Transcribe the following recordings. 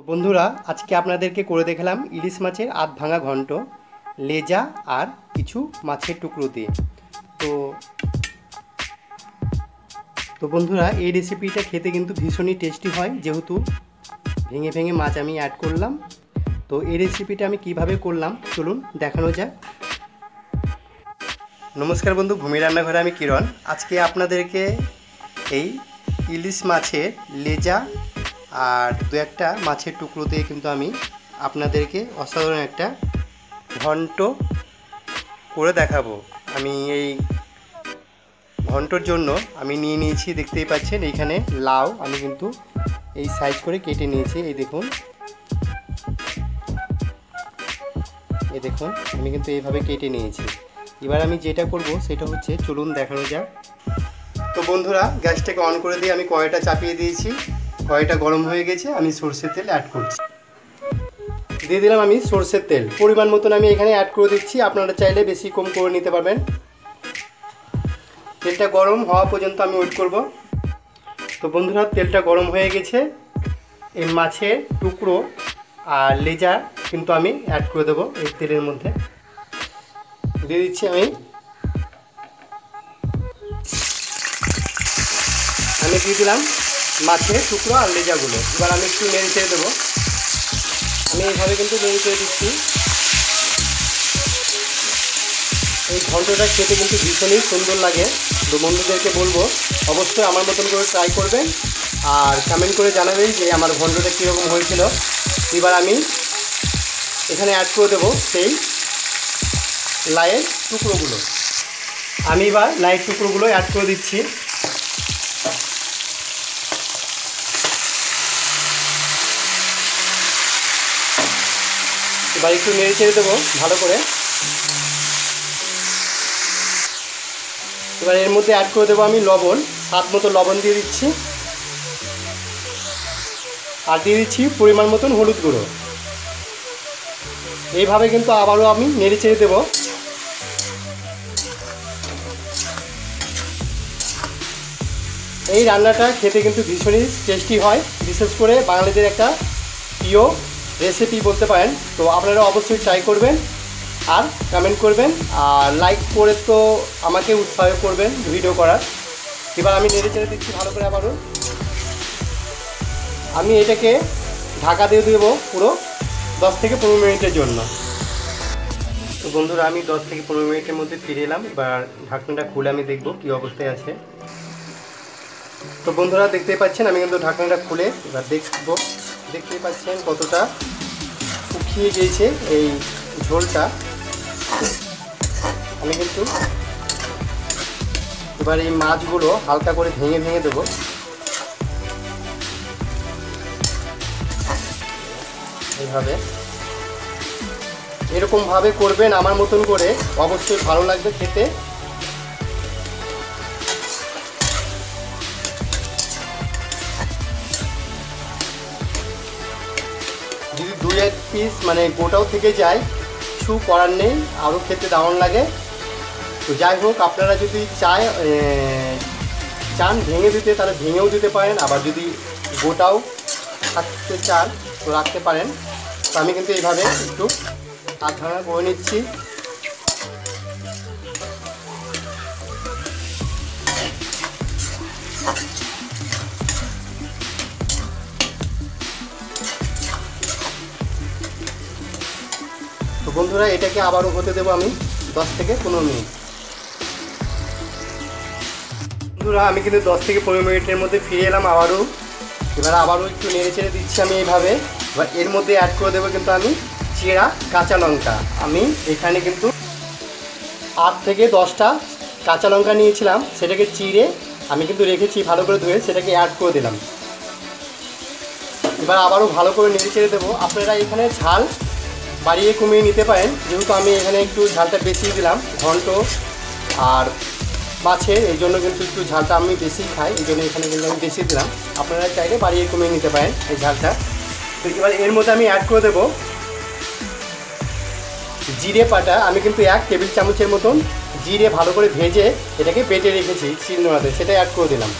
তো বন্ধুরা, আজকে আপনাদেরকে করে দেখালাম ইলিশ মাছের আধ ভাঙা ঘন্ট, লেজা আর কিছু মাছের টুকরো দিয়ে। তো তো বন্ধুরা, এই রেসিপিটা খেতে কিন্তু ভীষণই টেস্টি হয়, যেহেতু ভেঙে ভেঙে মাছ আমি অ্যাড করলাম। তো এই রেসিপিটা আমি কীভাবে করলাম, চলুন দেখানো যাক। নমস্কার বন্ধু ভূমি রান্নাঘরে আমি কিরণ। আজকে আপনাদেরকে এই ইলিশ মাছের লেজা আর দু একটা মাছের টুকরো দিয়ে কিন্তু আমি আপনাদেরকে অসাধারণ একটা ঘন্ট করে দেখাবো। আমি এই ঘন্টর জন্য আমি নিয়ে নিয়েছি, দেখতেই পাচ্ছেন, এইখানে লাউ আমি কিন্তু এই সাইজ করে কেটে নিয়েছি। এই দেখুন। এই দেখুন, আমি কিন্তু এইভাবে কেটে নিয়েছি। এবার আমি যেটা করব সেটা হচ্ছে, চলুন দেখানো যাক। তো বন্ধুরা, গ্যাসটাকে অন করে দিয়ে আমি কড়াইটা চাপিয়ে দিয়েছি। কড়াইটা গরম হয়ে গেছে, আমি সর্ষের তেল অ্যাড করছি। দিয়ে দিলাম আমি সর্ষের তেল। পরিমাণ মতন আমি এখানে অ্যাড করে দিচ্ছি, আপনারা চাইলে বেশি কম করে নিতে পারবেন। তেলটা গরম হওয়া পর্যন্ত আমি ওয়েট করব। তো বন্ধুরা, তেলটা গরম হয়ে গেছে। এই মাছের টুকরো আর লেজা কিন্তু আমি অ্যাড করে দেবো এই তেলের মধ্যে। দিয়ে দিচ্ছি আমি। আমি দিয়ে দিলাম মাছের টুকরো আর লেজাগুলো। এবার আমি একটু নেড়ে ছেড়ে দেবো। আমি এইভাবে কিন্তু নেড়ে ছেড়ে দিচ্ছি। এই ঘন্টটা খেতে কিন্তু ভীষণই সুন্দর লাগে। তো বন্ধুদেরকে বলব, অবশ্যই আমার মতন করে ট্রাই করবেন। আর কমেন্ট করে জানাবেন যে আমার ঘন্টটা কীরকম হয়েছিল। এবার আমি এখানে অ্যাড করে দেবো সেই লাইয়ের টুকরোগুলো। আমি এবার লাইয়ের টুকরোগুলো অ্যাড করে দিচ্ছি। এবার একটু নেড়ে চেড়ে দেবো, ভালো করে। এবার এর মধ্যে অ্যাড করে দেবো আমি লবণ, হাত মতো লবণ দিয়ে দিচ্ছি। আর দিয়ে দিচ্ছি পরিমাণ মতন হলুদ গুঁড়ো। এইভাবে কিন্তু আবারও আমি নেড়ে চেড়ে দেবো। এই রান্নাটা খেতে কিন্তু ভীষণই টেস্টি হয়, বিশেষ করে বাঙালিদের একটা প্রিয় রেসিপি বলতে পারেন, তো আপনারা অবশ্যই ট্রাই করবেন আর কমেন্ট করবেন। আর লাইক করে তো আমাকে উৎসাহ করবেন ভিডিও করার। এবার আমি নেড়ে চেড়ে দিচ্ছি ভালো করে আবারও। আমি এটাকে ঢাকা দিয়ে দেবো পুরো দশ থেকে পনেরো মিনিটের জন্য। তো বন্ধুরা, আমি দশ থেকে পনেরো মিনিটের মধ্যে ফিরে এলাম। এবার ঢাকনাটা খুলে আমি দেখব কী অবস্থায় আছে। তো বন্ধুরা, দেখতেই পাচ্ছেন, আমি কিন্তু ঢাকনাটা খুলে এবার দেখব। দেখতেই পাচ্ছেন কতটা শুকিয়ে গিয়েছে এই ঝোলটা। আমি কিন্তু এবার এই মাছগুলো হালকা করে ভেঙে ভেঙে দেবো। এইভাবে। এরকমভাবে করবেন আমার মতন করে। অবশ্যই ভালো লাগবে খেতে। এক পিস মানে গোটাও থেকে যায়। কিছু করার নেই, আরও খেতে দারুণ লাগে। তো যাই হোক, আপনারা যদি চায় চান ভেঙে দিতে, তাহলে ভেঙেও দিতে পারেন। আবার যদি গোটাও থাকতে চান, তো রাখতে পারেন। তো আমি কিন্তু এইভাবে একটু আধ করে নিচ্ছি। তো বন্ধুরা, এটাকে আবারও হতে দেবো আমি দশ থেকে পনেরো মিনিট। বন্ধুরা, আমি কিন্তু দশ থেকে পনেরো মিনিটের মধ্যে ফিরে এলাম আবারও। এবার আবারও একটু নেড়ে চেড়ে দিচ্ছি আমি এইভাবে। এবার এর মধ্যে অ্যাড করে দেবো কিন্তু আমি চেরা কাঁচা লঙ্কা। আমি এখানে কিন্তু আট থেকে দশটা কাঁচা লঙ্কা নিয়েছিলাম, সেটাকে চিড়ে আমি কিন্তু রেখেছি ভালো করে ধুয়ে, সেটাকে অ্যাড করে দিলাম। এবার আবারও ভালো করে নেড়ে চেড়ে দেবো। আপনারা এখানে ঝাল বাড়িয়ে কমিয়ে নিতে পারেন। যেহেতু আমি এখানে একটু ঝালটা বেশি দিলাম, ঘন্ট আর মাছের এই জন্য কিন্তু একটু ঝালটা আমি বেশি খাই, এই জন্য এখানে কিন্তু আমি বেশি দিলাম। আপনারা চাইলে বাড়িয়ে কমিয়ে নিতে পারেন এই ঝালটা। তো এবার এর মধ্যে আমি অ্যাড করে দেবো জিরে পাটা। আমি কিন্তু এক টেবিল চামচের মতন জিরে ভালো করে ভেজে এটাকে বেটে রেখেছি শিলনোড়াতে, সেটা অ্যাড করে দিলাম।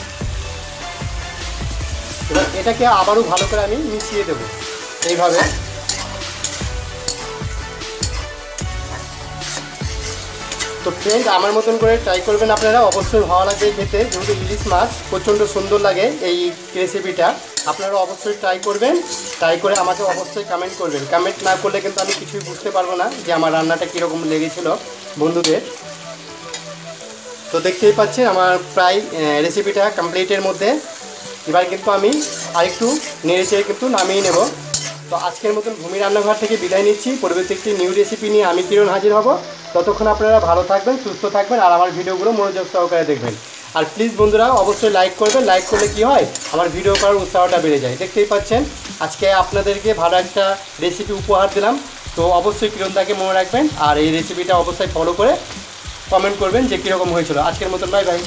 এবার এটাকে আবারও ভালো করে আমি মিশিয়ে দেবো। এইভাবে তো ফ্রেন্ড আমার মতন করে ট্রাই করবেন আপনারা। অবশ্যই ভালো লাগবে খেতে, যেহেতু ইলিশ মাছ প্রচণ্ড সুন্দর লাগে এই রেসিপিটা আপনারা অবশ্যই ট্রাই করবেন ট্রাই করে আমাকে অবশ্যই কমেন্ট করবেন। কমেন্ট না করলে কিন্তু আমি কিছুই বুঝতে পারব না যে আমার রান্নাটা কীরকম লেগেছিল বন্ধুদের। তো দেখতেই পাচ্ছেন, আমার প্রায় রেসিপিটা কমপ্লিটের মধ্যে। এবার কিন্তু আমি আরেকটু নেড়ে চেড়ে কিন্তু নামিয়ে নেব। তো আজকের মতন ভূমি রান্নাঘর থেকে বিদায় নিচ্ছি। পরবর্তী একটি নিউ রেসিপি নিয়ে আমি কিরণ হাজির হব। ততক্ষণ আপনারা ভালো থাকবেন, সুস্থ থাকবেন, আর আমার ভিডিওগুলো মনোযোগ সহকারে দেখবেন। আর প্লিজ বন্ধুরা, অবশ্যই লাইক করবেন। লাইক করলে কি হয়? আমার ভিডিও করার উৎসাহটা বেড়ে যায়। দেখতেই পাচ্ছেন, আজকে আপনাদেরকে ভালো একটা রেসিপি উপহার দিলাম। তো অবশ্যই কিরণদাকে মনে রাখবেন, আর এই রেসিপিটা অবশ্যই ফলো করে কমেন্ট করবেন যে কীরকম হয়েছিল। আজকের মতন বাই বাই